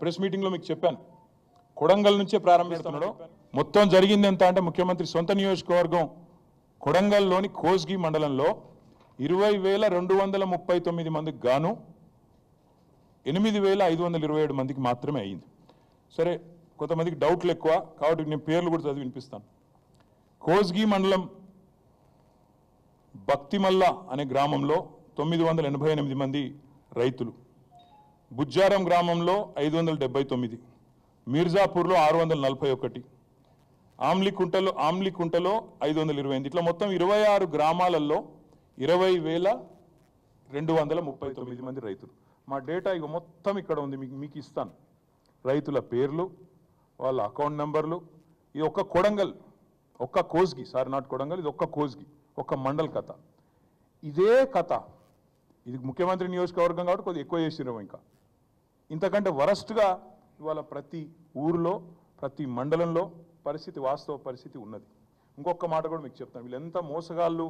Press మీటింగ్లో మీకు చెప్పాను. కొడంగల్ నుంచే ప్రారంభిస్తున్నాడు. మొత్తం జరిగింది ఎంత అంటే ముఖ్యమంత్రి సొంత నియోజకవర్గం కొడంగల్లోని కోస్గి మండలంలో ఇరవై వేల రెండు వందల ముప్పై తొమ్మిది మందికి గాను ఎనిమిది వేల ఐదు వందల ఇరవై ఏడు మందికి మాత్రమే అయింది. సరే కొంతమందికి డౌట్లు ఎక్కువ కాబట్టి నేను పేర్లు కూడా చదివి వినిపిస్తాను. కోస్గి మండలం భక్తిమల్ల అనే గ్రామంలో తొమ్మిది వందల ఎనభై ఎనిమిది మంది రైతులు. బుజ్జారం గ్రామంలో ఐదు వందల డెబ్బై తొమ్మిది మీర్జాపూర్లో ఆరు వందల నలభై ఒకటి ఆమ్లికుంటలో ఆమ్లికుంటలో ఐదు వందల ఇరవై ఎనిమిది ఇట్లా మొత్తం ఇరవై ఆరు గ్రామాలలో ఇరవై వేల రెండు వందల ముప్పై తొమ్మిది మంది రైతులు. మా డేటా ఇక మొత్తం ఇక్కడ ఉంది మీకు మీకు ఇస్తాను. రైతుల పేర్లు వాళ్ళ అకౌంట్ నెంబర్లు. ఇది ఒక్క కొడంగల్ ఒక్క కోస్గి సార్ నాట్ కొడంగల్ ఇది ఒక్క కోస్గి ఒక్క మండల్ కథ. ఇదే కథ. ఇది ముఖ్యమంత్రి నియోజకవర్గం కాబట్టి కొద్దిగా ఎక్కువ చేసినాము ఇంకా. ఇంతకంటే వరస్ట్గా ఇవాళ ప్రతి ఊరిలో ప్రతి మండలంలో పరిస్థితి వాస్తవ పరిస్థితి ఉన్నది. ఇంకొక మాట కూడా మీకు చెప్తాను. వీళ్ళు ఎంత మోసగాళ్ళు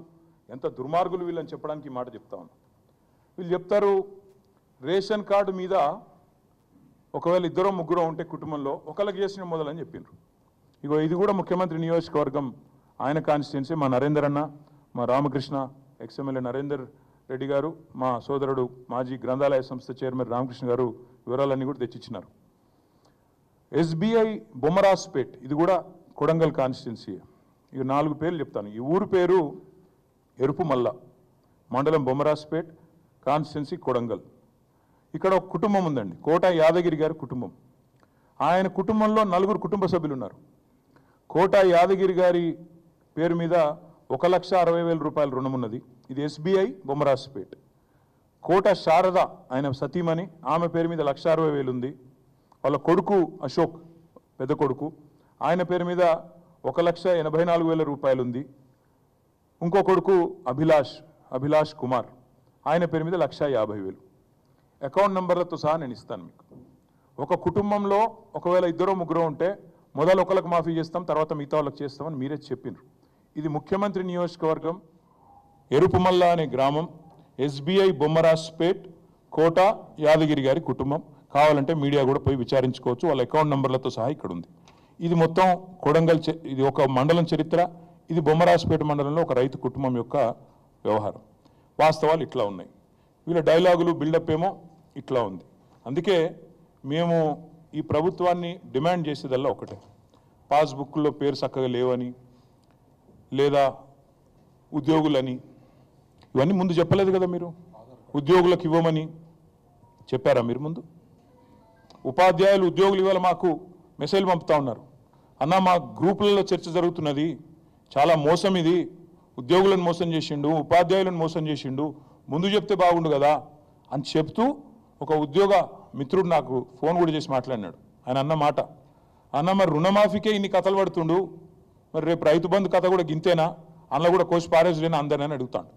ఎంత దుర్మార్గులు వీళ్ళని చెప్పడానికి ఈ మాట చెప్తా ఉన్నా. వీళ్ళు చెప్తారు రేషన్ కార్డు మీద ఒకవేళ ఇద్దరు ముగ్గురు ఉంటే కుటుంబంలో ఒకళ్ళకి చేసిన మొదలని చెప్పిండ్రు ఇగో ఇది కూడా ముఖ్యమంత్రి నియోజకవర్గం ఆయన కాన్స్టిట్యున్సీ మా నరేందర్ అన్న మా రామకృష్ణ ఎక్స్ఎమ్మెల్యే నరేందర్ రెడ్డి గారు మా సోదరుడు మాజీ గ్రంథాలయ సంస్థ చైర్మన్ రామకృష్ణ గారు వివరాలన్నీ కూడా తెచ్చిచ్చినారు. ఎస్బీఐ బొమ్మరాజ్పేట్ ఇది కూడా కొడంగల్ కాన్స్టిట్యున్సీ. ఇక నాలుగు పేర్లు చెప్తాను. ఈ ఊరు పేరు ఎరుపు మల్ల మండలం బొమ్మరాజ్పేట్ కాన్స్టిట్యున్సీ కొడంగల్. ఇక్కడ ఒక కుటుంబం ఉందండి కోట యాదగిరి గారి కుటుంబం. ఆయన కుటుంబంలో నలుగురు కుటుంబ సభ్యులు ఉన్నారు కోట యాదగిరి గారి పేరు మీద ఒక లక్ష అరవై వేల రూపాయల రుణం ఉన్నది ఇది ఎస్బీఐ బొమ్మరాజ్పేట్. కోట శారద ఆయన సతీమణి ఆమె పేరు మీద లక్ష అరవై వేలు ఉంది వాళ్ళ కొడుకు అశోక్ పెద్ద కొడుకు. ఆయన పేరు మీద ఒక లక్ష ఎనభై నాలుగు వేల రూపాయలు ఉంది ఇంకో కొడుకు అభిలాష్ అభిలాష్ కుమార్. ఆయన పేరు మీద లక్ష యాభై వేలు. అకౌంట్ నెంబర్లతో సహా నేను ఇస్తాను మీకు. ఒక కుటుంబంలో ఒకవేళ ఇద్దరో ముగ్గురో ఉంటే మొదలు ఒకళ్ళకి మాఫీ చేస్తాం తర్వాత మిగతా వాళ్ళకి చేస్తామని మీరే చెప్పినారు. ఇది ముఖ్యమంత్రి నియోజకవర్గం ఎరుపుమల్ల అనే గ్రామం. ఎస్బీఐ బొమ్మరాజ్పేట్ కోట యాదగిరి గారి కుటుంబం. కావాలంటే మీడియా కూడా పోయి విచారించుకోవచ్చు. వాళ్ళ అకౌంట్ నెంబర్లతో సహా ఇక్కడ ఉంది ఇది మొత్తం కొడంగల్ ఇది ఒక మండలం చరిత్ర. ఇది బొమ్మరాజ్పేట మండలంలో ఒక రైతు కుటుంబం యొక్క వ్యవహారం. వాస్తవాలు ఇట్లా ఉన్నాయి. వీళ్ళ డైలాగులు బిల్డప్ ఏమో ఇట్లా ఉంది. అందుకే మేము ఈ ప్రభుత్వాన్ని డిమాండ్ చేసేదల్లా ఒకటే. పాస్బుక్లో పేరు చక్కగా లేవని లేదా ఉద్యోగులని ఇవన్నీ ముందు చెప్పలేదు కదా మీరు? ఉద్యోగులకు ఇవ్వమని చెప్పారా మీరు ముందు? ఉపాధ్యాయులు ఉద్యోగులు ఇవాళ మాకు మెసేజ్ పంపుతా ఉన్నారు. అన్న మా గ్రూపులలో చర్చ జరుగుతున్నది. చాలా మోసం ఇది. ఉద్యోగులను మోసం చేసిండు ఉపాధ్యాయులను మోసం చేసిండు. ముందు చెప్తే బాగుండు కదా అని చెప్తూ ఒక ఉద్యోగ మిత్రుడు నాకు ఫోన్ కూడా చేసి మాట్లాడినాడు. ఆయన అన్న మాట. అన్న మరి రుణమాఫీకే ఇన్ని కథలు పడుతుండు? మరి రేపు రైతు బంధు కథ కూడా గింతేనా? అందులో కూడా కోసి పారేసుడేనా అందరినని అడుగుతాడు.